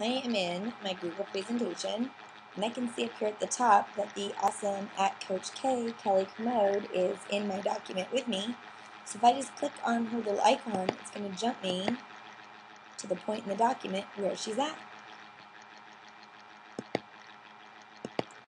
I am in my Google presentation and I can see up here at the top that the awesome at Coach K, Kelly Kermode, is in my document with me. So if I just click on her little icon, it's going to jump me to the point in the document where she's at.